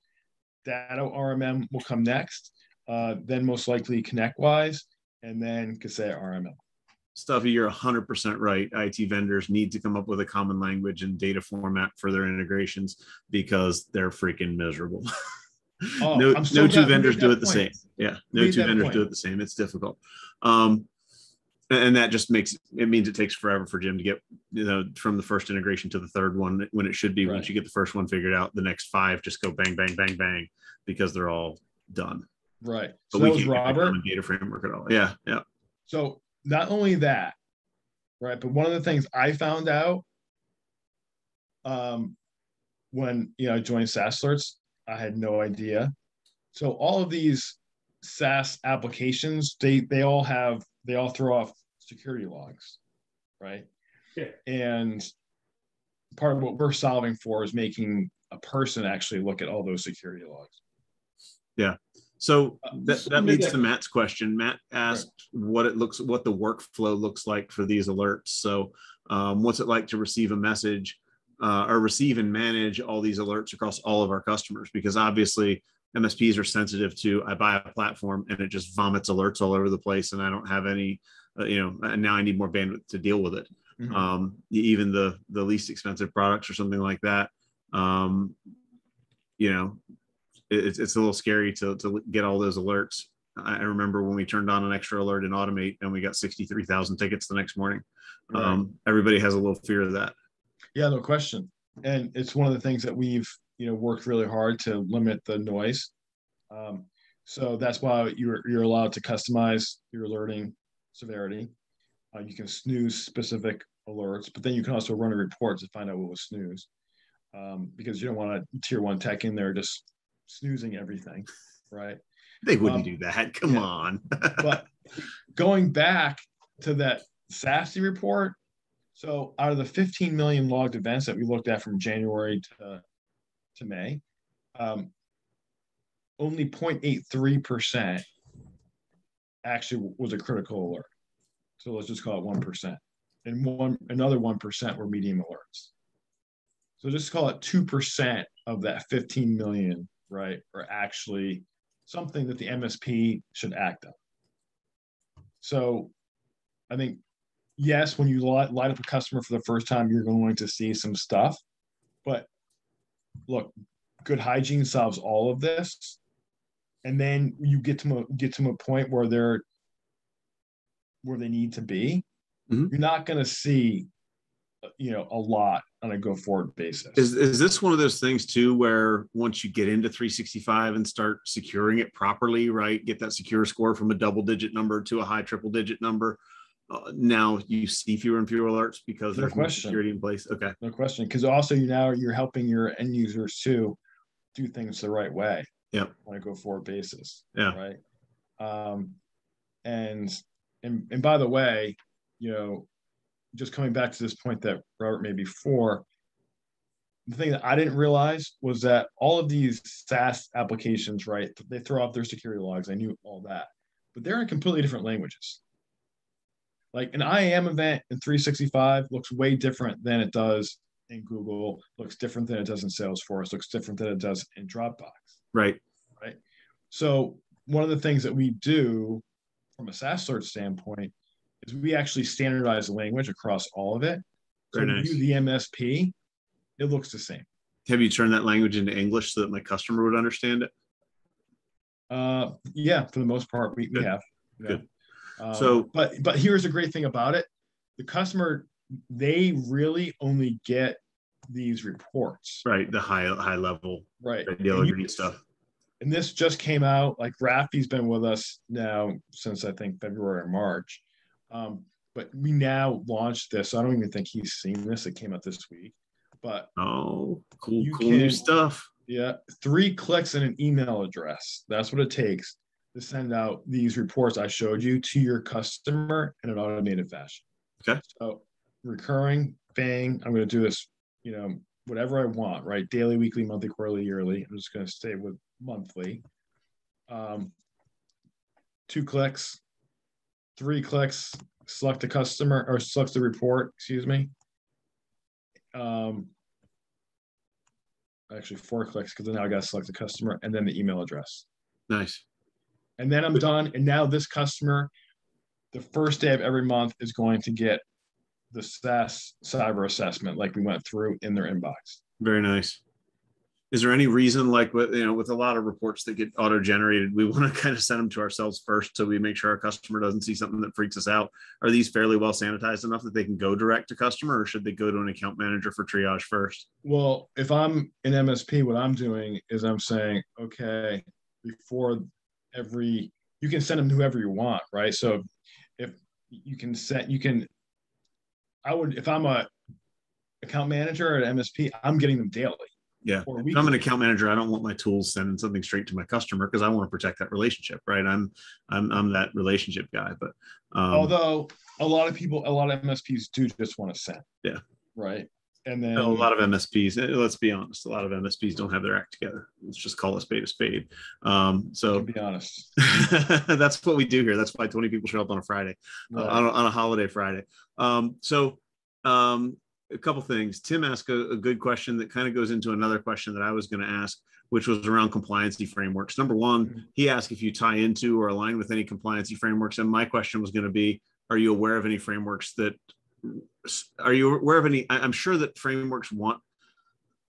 B: Datto RMM will come next. Uh, then most likely ConnectWise, and then Kaseya RMM.
A: Stuffy, you're 100% right. IT vendors need to come up with a common language and data format for their integrations because they're freaking miserable.
B: Oh,
A: no, no two vendors do it the same. Yeah, no two vendors
B: point.
A: do it the same. It's difficult. Um, and that just makes it means it takes forever for Jim to get you know from the first integration to the third one when it should be
B: Right.
A: once you get the first one figured out, the next five just go bang bang bang bang because they're all done.
B: Right.
A: But
B: So
A: we
B: that was
A: can't get the
B: Robert.
A: data framework at all. Yeah, yeah.
B: So not only that, right, but one of the things I found out um, when you know I joined SaaS Alerts, I had no idea. So all of these SaaS applications, they they all have they all throw off security logs, right?
A: Yeah.
B: And part of what we're solving for is making a person actually look at all those security logs.
A: So
B: Uh,
A: that, that leads to Matt's question. Matt asked what it looks, what the workflow looks like for these alerts. So, um, what's it like to receive a message uh, or receive and manage all these alerts across all of our customers? Because obviously, MSPs are sensitive to I buy a platform and it just vomits alerts all over the place, and I don't have any, uh, you know, and now I need more bandwidth to deal with it
B: Mhm.
A: um, even the the least expensive products or something like that. Um, you know, it's it's a little scary to to get all those alerts. I remember when we turned on an extra alert in Automate and we got sixty three thousand tickets the next morning.
B: Right.
A: Um, everybody has a little fear of that.
B: Yeah, no question. And it's one of the things that we've, you know, worked really hard to limit the noise. Um, so that's why you're you're allowed to customize your alerting severity. Uh, you can snooze specific alerts, but then you can also run a report to find out what was snoozed. Um, because you don't want a tier one tech in there just snoozing everything, right?
A: They wouldn't
B: Um,
A: do that. Come
B: yeah.
A: on.
B: But going back to that SASI report, So out of the 15 million logged events that we looked at from January to, to May, um, only 0.83% actually was a critical alert. So let's just call it 1%. And one another 1% were medium alerts. So just call it 2% of that 15 million, right, are actually something that the MSP should act on. So I think, yes, when you light, light up a customer for the first time, you're going to see some stuff. But look, good hygiene solves all of this. And then you get to a, get to a point where they're where they need to be. Mm-hmm. You're not going to see, you know, a lot on a go forward basis.
A: Is, is this one of those things too, where once you get into 365 and start securing it properly, right? Get that secure score from a double digit number to a high triple digit number. Uh, now you see fewer and fewer alerts because no there's question. security in place. Okay.
B: No question. Because also you now you're helping your end users to do things the right way.
A: Yeah.
B: On a go forward basis.
A: Yeah.
B: Right. Um, and and and by the way, you know, just coming back to this point that Robert made before, the thing that I didn't realize was that all of these SaaS applications, right, they throw off their security logs. I knew all that, but they're in completely different languages. Like an IAM event in 365 looks way different than it does in Google, looks different than it does in Salesforce, looks different than it does in Dropbox.
A: Right.
B: Right. So one of the things that we do from a SaaS search standpoint is we actually standardize the language across all of it. So Very nice. the MSP, it looks the same.
A: Have you turned that language into English so that my customer would understand it?
B: Uh, yeah, for the most part, we, we have.
A: Yeah. Good.
B: Um, so, but but here's a great thing about it: the customer they really only get these reports.
A: Right, the high high level,
B: right,
A: you, stuff.
B: And this just came out. Like Rafi's been with us now since I think February or March. Um, but we now launched this. I don't even think he's seen this. It came out this week. But
A: oh, cool, cool can, new stuff.
B: Yeah, three clicks and an email address. That's what it takes to send out these reports I showed you to your customer in an automated fashion.
A: Okay.
B: So recurring, bang. I'm going to do this. You know, whatever I want. Right, daily, weekly, monthly, quarterly, yearly. I'm just going to stay with monthly. Um, two clicks, three clicks, select the customer or select the report, excuse me. Um, actually four clicks because now I got to select the customer and then the email address.
A: Nice.
B: And then I'm done. And now this customer, the first day of every month is going to get the SaaS cyber assessment like we went through in their inbox.
A: Very nice is there any reason like with you know with a lot of reports that get auto generated we want to kind of send them to ourselves first so we make sure our customer doesn't see something that freaks us out? Are these fairly well sanitized enough that they can go direct to customer or should they go to an account manager for triage first?
B: Well if i'm an msp what i'm doing is i'm saying okay before every you can send them to whoever you want right? So if you can set you can i would if i'm a account manager at msp i'm getting them daily
A: yeah. If I'm an account manager, I don't want my tools sending something straight to my customer because I want to protect that relationship, right? I'm I'm I'm that relationship guy. But
B: um, although a lot of people, a lot of MSPs do just want to send.
A: Yeah.
B: Right. And then
A: a lot of MSPs, eh, let's be honest, a lot of MSPs don't have their act together. Let's just call a spade a spade. Um, so
B: to be honest,
A: that's what we do here. That's why 20 people show up on a Friday, uh, right. uh, on, a, on, a, holiday Friday. Um, so um, a couple things. Tim asked a, a good question that kind of goes into another question that I was going to ask, which was around compliancy frameworks. Number one, mm-hmm. he asked if you tie into or align with any compliancy frameworks, and my question was going to be, are you aware of any frameworks that are you aware of any? I'm sure that frameworks want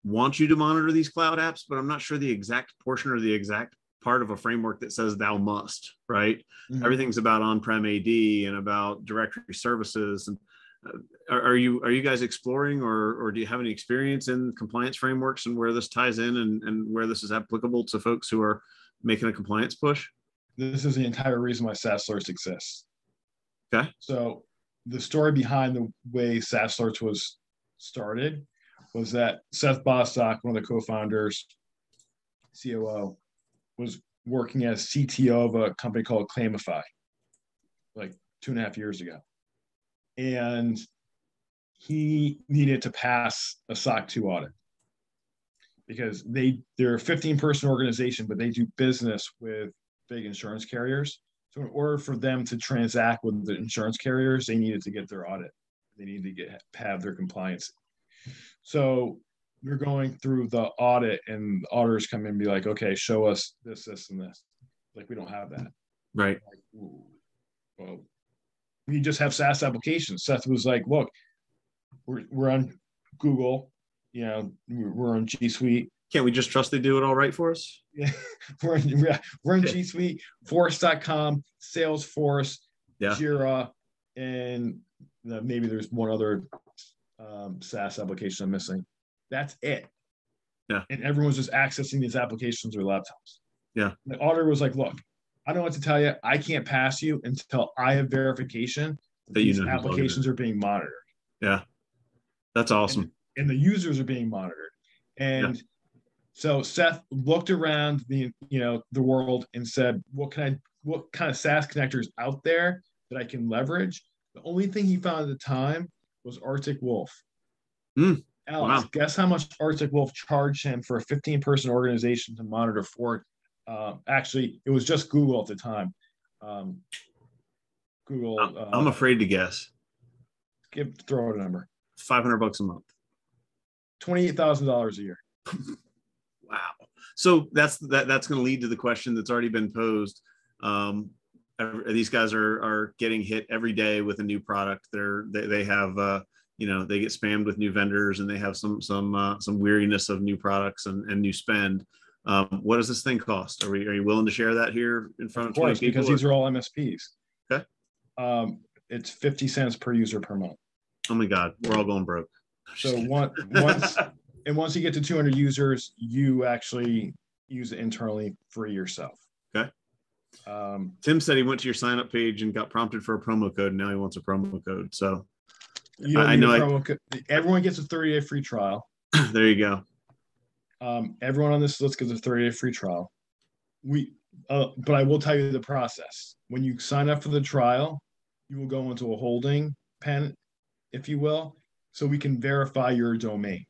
A: want you to monitor these cloud apps, but I'm not sure the exact portion or the exact part of a framework that says thou must, right? Mm-hmm. Everything's about on-prem AD and about directory services and Uh, are, are, you are you guys exploring or or do you have any experience in compliance frameworks and where this ties in and, and where this is applicable to folks who are making a compliance push?
B: This is the entire reason why SaaS alerts exists.
A: Okay.
B: So the story behind the way SaaS alerts was started was that Seth Bostock, one of the co-founders, COO, was working as CTO of a company called Claimify, like two and a half years ago and he needed to pass a SOC 2 audit because they they're a 15 person organization, but they do business with big insurance carriers. So in order for them to transact with the insurance carriers, they needed to get their audit. They needed to get have their compliance. So we're going through the audit, and auditors come in and be like, "Okay, show us this, this, and this." Like we don't have that.
A: Right.
B: Like, well, we just have SaaS applications. Seth was like, "Look, we're we're on Google, you know, we're on G Suite.
A: Can't we just trust they do it all right for us?
B: Yeah, we're in, we're in G Suite, Force.com, Salesforce,
A: yeah.
B: Jira, and maybe there's one other um, SaaS application I'm missing. That's it.
A: Yeah.
B: And everyone's just accessing these applications or laptops.
A: Yeah.
B: The auditor was like, look, I don't know what to tell you. I can't pass you until I have verification that,
A: that
B: these applications are being monitored.
A: Yeah, that's awesome.
B: And, and the users are being monitored. And yeah. so Seth looked around the you know the world and said, "What can I? What kind of SaaS connectors out there that I can leverage?" The only thing he found at the time was Arctic Wolf.
A: Mm,
B: Alex, wow. guess how much Arctic Wolf charged him for a 15 person organization to monitor 4 uh, actually, it was just Google at the time. Um, Google.
A: Uh, I'm afraid to guess.
B: Give throw out a number.
A: Five hundred bucks a month.
B: Twenty-eight thousand dollars a year.
A: wow. So that's that. That's going to lead to the question that's already been posed. Um, these guys are are getting hit every day with a new product. They're they, they have uh, you know they get spammed with new vendors and they have some some uh, some weariness of new products and, and new spend. Um, what does this thing cost? Are we are you willing to share that here in front of,
B: of course, because these are all MSPs.
A: Okay.
B: Um, it's fifty cents per user per month.
A: Oh my God, we're all going broke.
B: So one, once and once you get to 200 users, you actually use it internally for yourself.
A: Okay.
B: Um,
A: Tim said he went to your sign up page and got prompted for a promo code. And now he wants a promo code. So
B: I know I, code. everyone gets a 30 day free trial.
A: there you go.
B: Um, everyone on this list gets a 30 day free trial. We, uh, but I will tell you the process. When you sign up for the trial, you will go into a holding pen, if you will, so we can verify your domain.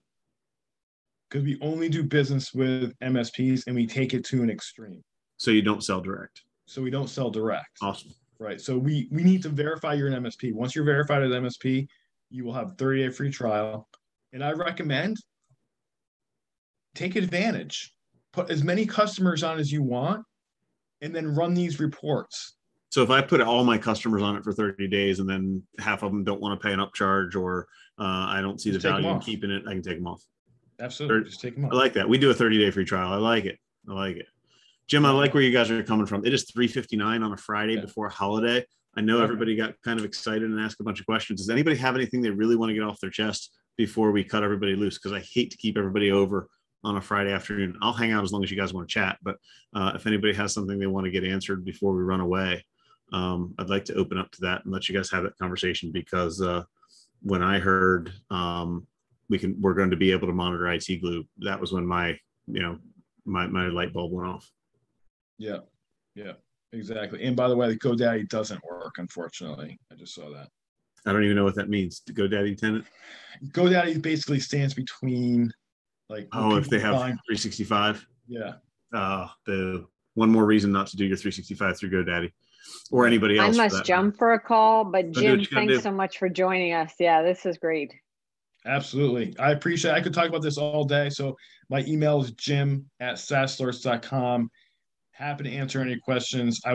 B: Because we only do business with MSPs and we take it to an extreme.
A: So you don't sell direct.
B: So we don't sell direct.
A: Awesome.
B: Right. So we we need to verify you're an MSP. Once you're verified as MSP, you will have 30 day free trial. And I recommend take advantage, put as many customers on as you want, and then run these reports.
A: So if I put all my customers on it for 30 days and then half of them don't want to pay an upcharge or uh, I don't see the value in keeping it, I can take them off.
B: Absolutely. Just take them off.
A: I like that. We do a 30 day free trial. I like it. I like it. Jim, I like where you guys are coming from. It is 359 on a Friday yeah. before a holiday. I know everybody got kind of excited and asked a bunch of questions. Does anybody have anything they really want to get off their chest before we cut everybody loose? Because I hate to keep everybody over on a Friday afternoon. I'll hang out as long as you guys want to chat. But uh, if anybody has something they want to get answered before we run away, um, I'd like to open up to that and let you guys have that conversation because uh, when I heard um, we can we're going to be able to monitor IT glue, that was when my you know my my light bulb went off.
B: Yeah, yeah, exactly. And by the way, the GoDaddy doesn't work, unfortunately. I just saw that.
A: I don't even know what that means. GoDaddy tenant.
B: GoDaddy basically stands between like
A: oh, if they have 365.
B: Yeah.
A: Uh, the one more reason not to do your 365 through GoDaddy or anybody else.
C: I must jump for a call, but Jim, thanks so much for joining us. Yeah, this is great.
B: Absolutely. I appreciate it. I could talk about this all day. So my email is jim at saasalerts.com. Happy to answer any questions. I